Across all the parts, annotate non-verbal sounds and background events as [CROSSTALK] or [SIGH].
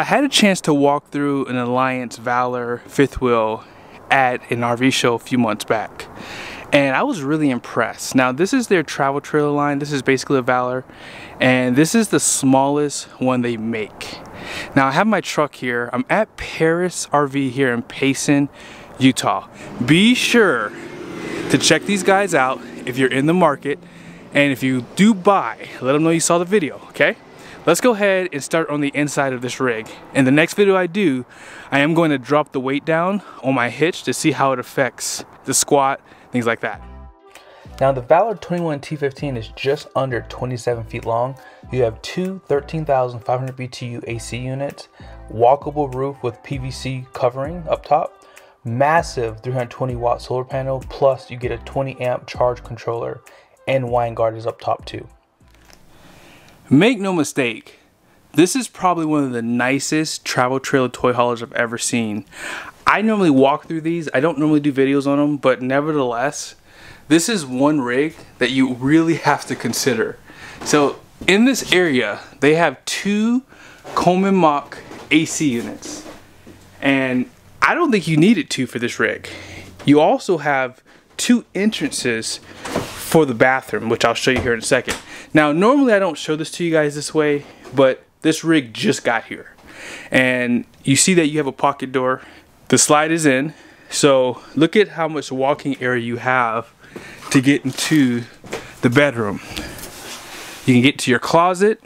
I had a chance to walk through an Alliance Valor fifth wheel at an RV show a few months back and I was really impressed. Now this is their travel trailer line. This is basically a Valor and this is the smallest one they make. Now I have my truck here. I'm at Parris RV here in Payson, Utah. Be sure to check these guys out if you're in the market and if you do buy, let them know you saw the video, okay? Let's go ahead and start on the inside of this rig. In the next video I do, I am going to drop the weight down on my hitch to see how it affects the squat, things like that. Now the Valor 21 T15 is just under 27 feet long. You have two 13,500 BTU AC units, walkable roof with PVC covering up top, massive 320 watt solar panel, plus you get a 20 amp charge controller and Winegard is up top too. Make no mistake, this is probably one of the nicest travel trailer toy haulers I've ever seen. I normally walk through these. I don't normally do videos on them, but nevertheless, this is one rig that you really [LAUGHS] have to consider. So in this area, they have two Coleman Mach AC units. And I don't think you needed two for this rig. You also have two entrances for the bathroom, which I'll show you here in a second. Now, normally I don't show this to you guys this way, but this rig just got here. And you see that you have a pocket door. The slide is in. So look at how much walking area you have to get into the bedroom. You can get to your closet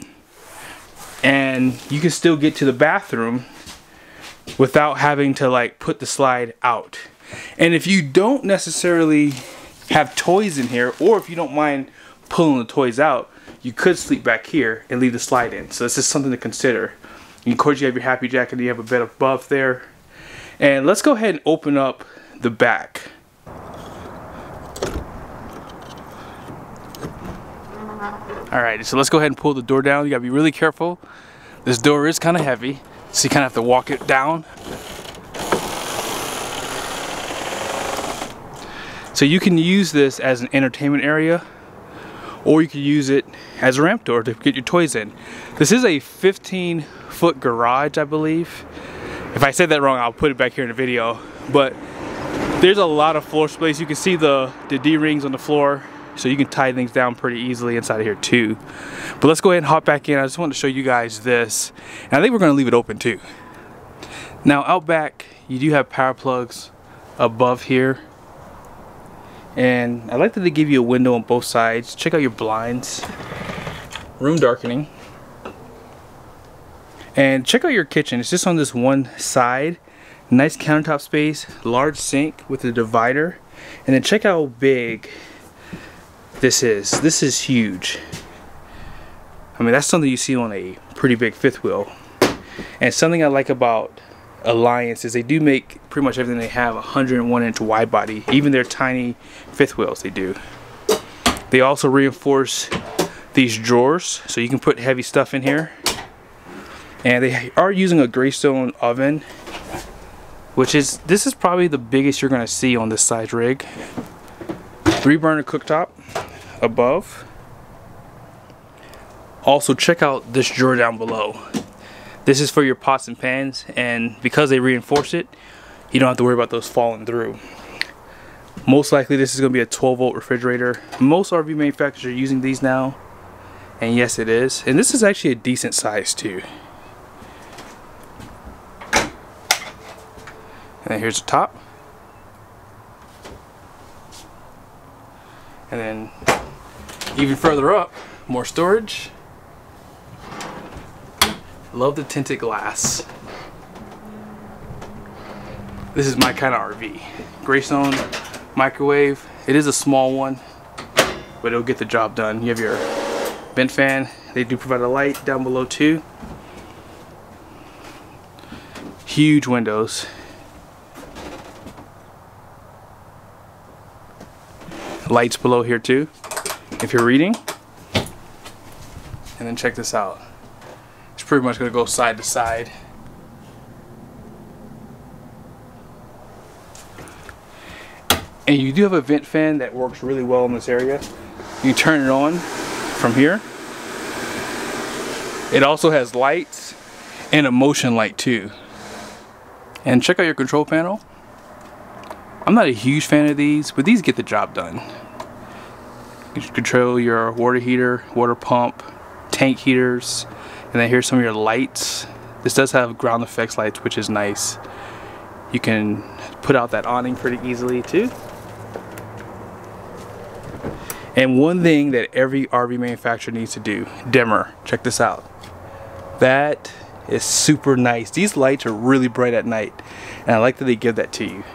and you can still get to the bathroom without having to like put the slide out. And if you don't necessarily have toys in here or if you don't mind pulling the toys out, you could sleep back here and leave the slide in. So this is something to consider. And of course you have your HappiJac and you have a bed above there. And let's go ahead and open up the back. Alright, so let's go ahead and pull the door down. You gotta be really careful. This door is kind of heavy, so you kind of have to walk it down. So you can use this as an entertainment area or you could use it as a ramp door to get your toys in. This is a 15 foot garage, I believe. If I said that wrong, I'll put it back here in the video. But there's a lot of floor space. You can see the, the D-rings on the floor so you can tie things down pretty easily inside of here too. But let's go ahead and hop back in. I just wanted to show you guys this. And I think we're gonna leave it open too. Now out back, you do have power plugs above here. And I like that they give you a window on both sides. Check out your blinds. Room darkening. And check out your kitchen. It's just on this one side. Nice countertop space, large sink with a divider. And then check out how big this is. This is huge. I mean, that's something you see on a pretty big fifth wheel. And something I like about Alliance is they do make pretty much everything they have 101 inch wide body. Even their tiny fifth wheels they do. They also reinforce these drawers so you can put heavy stuff in here. And they are using a Greystone oven which is this is probably the biggest you're gonna see on this size rig. Three burner cooktop above. Also check out this drawer down below. This is for your pots and pans and because they reinforce it, you don't have to worry about those falling through. Most likely this is going to be a 12 volt refrigerator. Most RV manufacturers are using these now. And yes it is. And this is actually a decent size too. And here's the top. And then even further up, more storage. Love the tinted glass. This is my kind of RV. Greystone microwave. It is a small one, but it'll get the job done. You have your vent fan. They do provide a light down below too. Huge windows. Lights below here too if you're reading. And then check this out. Pretty much going to go side to side. And you do have a vent fan that works really well in this area. You turn it on from here. It also has lights and a motion light too. And check out your control panel. I'm not a huge fan of these, but these get the job done. You can control your water heater, water pump, tank heaters, and then here's some of your lights. This does have ground effects lights, which is nice. You can put out that awning pretty easily too. And one thing that every RV manufacturer needs to do, dimmer. Check this out. That is super nice. These lights are really bright at night. And I like that they give that to you.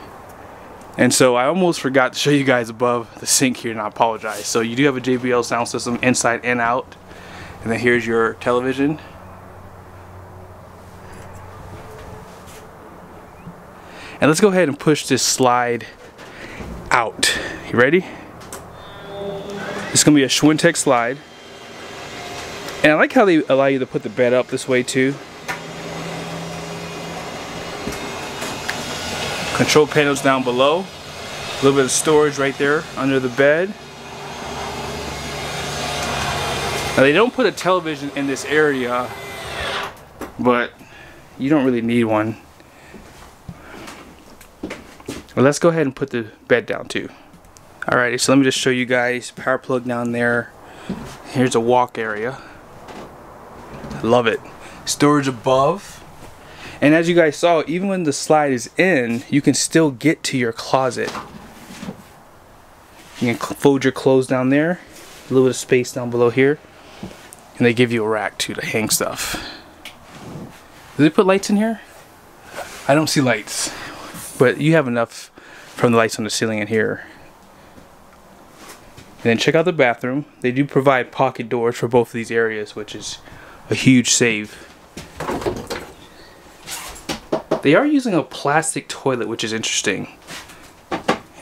And so I almost forgot to show you guys above the sink here and I apologize. So you do have a JBL sound system inside and out. And then here's your television. And let's go ahead and push this slide out. You ready? It's gonna be a Schwintek slide. And I like how they allow you to put the bed up this way too. Control panels down below. A little bit of storage right there under the bed. Now they don't put a television in this area, but you don't really need one. Well, let's go ahead and put the bed down too. Alrighty, so let me just show you guys power plug down there. Here's a walk area. I love it. Storage above. And as you guys saw, even when the slide is in, you can still get to your closet. You can fold your clothes down there. A little bit of space down below here. And they give you a rack too to hang stuff. Did they put lights in here? I don't see lights. But you have enough from the lights on the ceiling in here. And then check out the bathroom. They do provide pocket doors for both of these areas, which is a huge save. They are using a plastic toilet, which is interesting.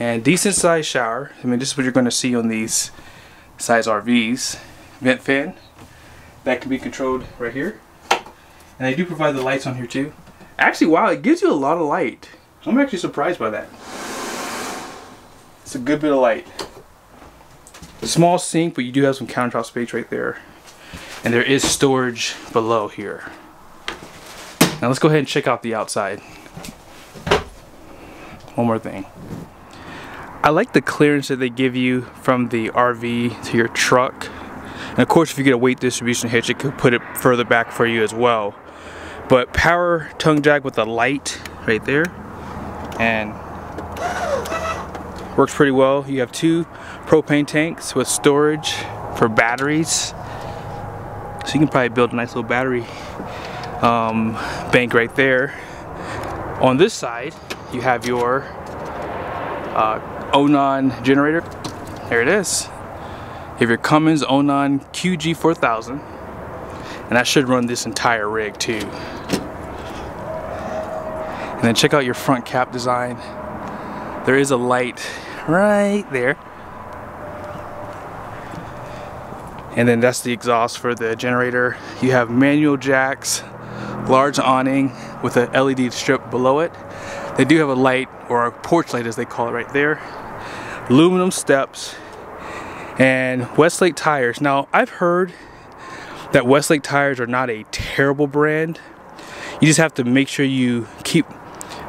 And decent sized shower. I mean, this is what you're going to see on these size RVs. Vent fan. That can be controlled right here. And they do provide the lights on here too. Actually, wow, it gives you a lot of light. I'm actually surprised by that. It's a good bit of light. Small sink, but you do have some countertop space right there. And there is storage below here. Now let's go ahead and check out the outside. One more thing. I like the clearance that they give you from the RV to your truck. And of course if you get a weight distribution hitch it could put it further back for you as well. But power tongue jack with a light right there. And works pretty well. You have two propane tanks with storage for batteries. So you can probably build a nice little battery um, bank right there. On this side, you have your uh, Onan generator. There it is. You have your Cummins Onan QG4000. And that should run this entire rig too. And then check out your front cap design. There is a light right there. And then that's the exhaust for the generator. You have manual jacks, large awning with a LED strip below it. They do have a light, or a porch light as they call it right there. Aluminum steps, and Westlake tires. Now, I've heard that Westlake tires are not a terrible brand. You just have to make sure you keep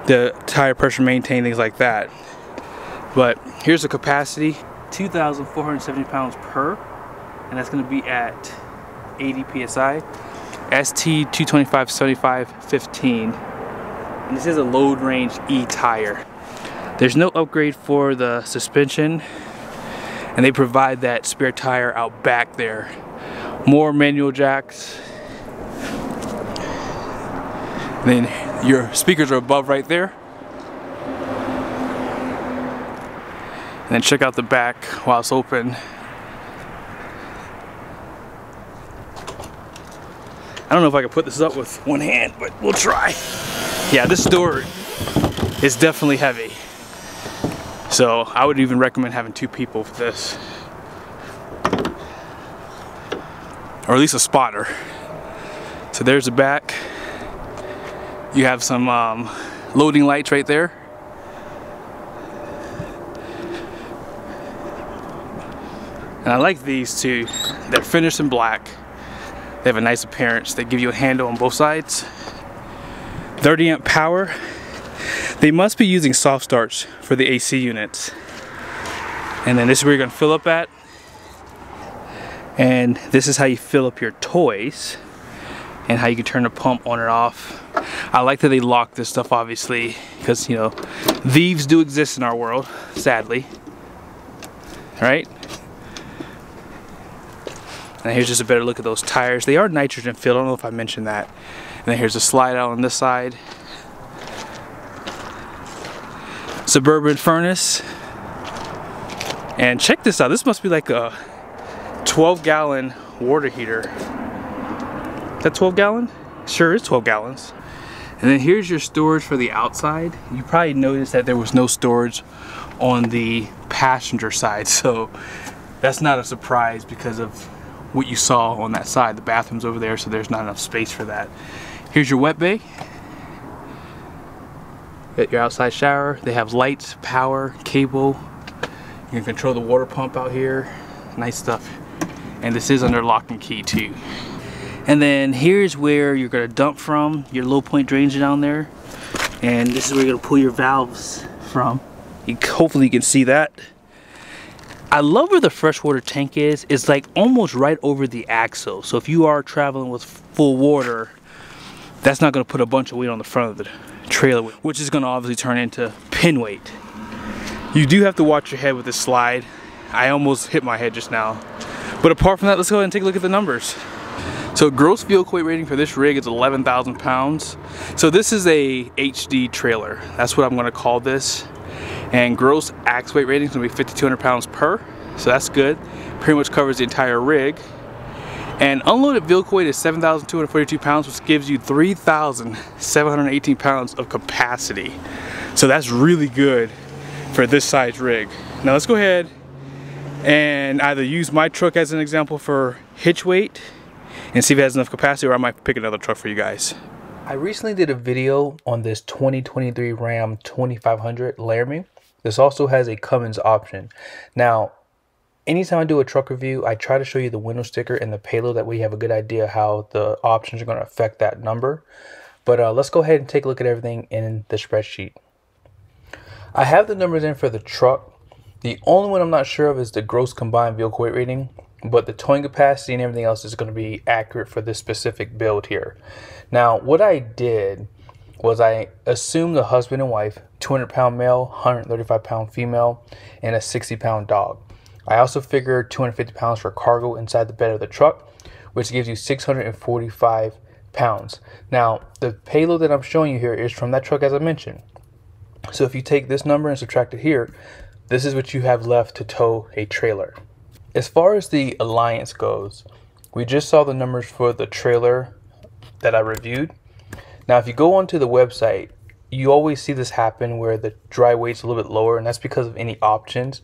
the tire pressure maintained, things like that. But here's the capacity, 2,470 pounds per, and that's gonna be at 80 PSI. ST 225 75 15 and this is a load range E tire there's no upgrade for the suspension and they provide that spare tire out back there more manual jacks and then your speakers are above right there and then check out the back while it's open I don't know if I can put this up with one hand, but we'll try. Yeah, this door is definitely heavy. So I would even recommend having two people for this. Or at least a spotter. So there's the back. You have some um, loading lights right there. And I like these too. They're finished in black. They have a nice appearance. They give you a handle on both sides. 30 amp power. They must be using soft starts for the AC units. And then this is where you're gonna fill up at. And this is how you fill up your toys and how you can turn the pump on or off. I like that they lock this stuff obviously because you know thieves do exist in our world sadly. Right? And here's just a better look at those tires. They are nitrogen filled. I don't know if I mentioned that. And then here's a slide out on this side. Suburban furnace. And check this out. This must be like a 12 gallon water heater that 12 gallon sure is 12 gallons and then here's your storage for the outside. You probably noticed that there was no storage on the passenger side. [LAUGHS] So that's not a surprise because of what you saw on that side. The bathroom's over there, so there's not enough space for that. Here's your wet bay. Got your outside shower. They have lights, power, cable. You can control the water pump out here. Nice stuff. And this is under lock and key too. And then here's where you're gonna dump from, your low point drains down there. And this is where you're gonna pull your valves from. You, hopefully you can see that. I love where the freshwater tank is. It's like almost right over the axle. So if you are traveling with full water, that's not gonna put a bunch of weight on the front of the trailer, which is gonna obviously turn into pin weight. You do have to watch your head with this slide. I almost hit my head just now. But apart from that, let's go ahead and take a look at the numbers. So gross vehicle weight rating for this rig is 11,000 pounds. So this is a HD trailer. That's what I'm gonna call this. And gross axle weight rating is gonna be 5,200 pounds per. So that's good. Pretty much covers the entire rig. And unloaded vehicle weight is 7,242 pounds, which gives you 3,718 pounds of capacity. So that's really good for this size rig. Now let's go ahead and either use my truck as an example for hitch weight and see if it has enough capacity or I might pick another truck for you guys. I recently did a video on this 2023 Ram 2500 Laramie. This also has a Cummins option. Now, anytime I do a truck review, I try to show you the window sticker and the payload that way you have a good idea how the options are going to affect that number. But uh, let's go ahead and take a look at everything in the spreadsheet. I have the numbers in for the truck. The only one I'm not sure of is the gross combined vehicle weight rating but the towing capacity and everything else is going to be accurate for this specific build here. Now, what I did was I assumed the husband and wife, 200 pound male, 135 pound female, and a 60 pound dog. I also figured 250 pounds for cargo inside the bed of the truck, which gives you 645 pounds. Now, the payload that I'm showing you here is from that truck as I mentioned. So if you take this number and subtract it here, this is what you have left to tow a trailer. As far as the alliance goes, we just saw the numbers for the trailer that I reviewed. Now, if you go onto the website, you always see this happen where the dry weight's a little bit lower, and that's because of any options.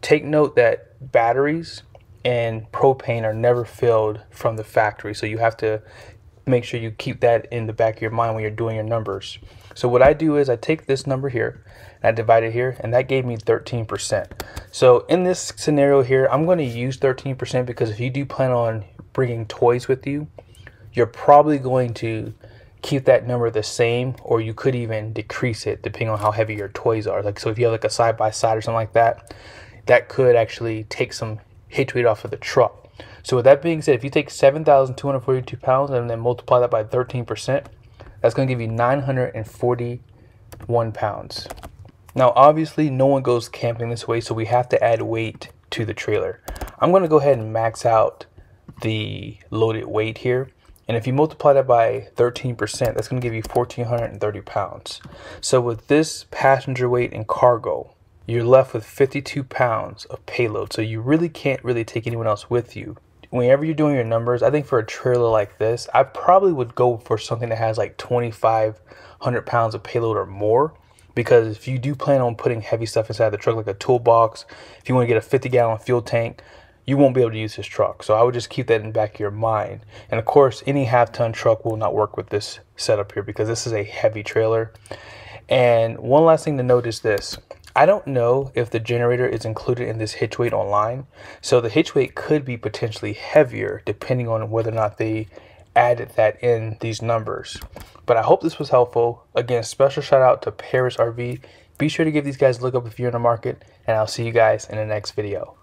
Take note that batteries and propane are never filled from the factory, so you have to make sure you keep that in the back of your mind when you're doing your numbers. So what I do is I take this number here and I divide it here and that gave me 13%. So in this scenario here, I'm going to use 13% because if you do plan on bringing toys with you, you're probably going to keep that number the same or you could even decrease it depending on how heavy your toys are. Like so if you have like a side by side or something like that, that could actually take some hitch weight off of the truck. So with that being said, if you take 7,242 pounds and then multiply that by 13%, that's going to give you 941 pounds. Now obviously no one goes camping this way so we have to add weight to the trailer. I'm going to go ahead and max out the loaded weight here and if you multiply that by 13% that's going to give you 1430 pounds. So with this passenger weight and cargo you're left with 52 pounds of payload so you really can't really take anyone else with you. Whenever you're doing your numbers, I think for a trailer like this, I probably would go for something that has like 2500 pounds of payload or more. Because if you do plan on putting heavy stuff inside the truck like a toolbox if you want to get a 50 gallon fuel tank you won't be able to use this truck. So i would just keep that in the back of your mind. And of course any half ton truck will not work with this setup here because this is a heavy trailer. And one last thing to note is this I don't know if the generator is included in this hitch weight online, so the hitch weight could be potentially heavier depending on whether or not they added that in these numbers. But I hope this was helpful. Again, special shout out to Parris RV. Be sure to give these guys a look up if you're in the market, and I'll see you guys in the next video.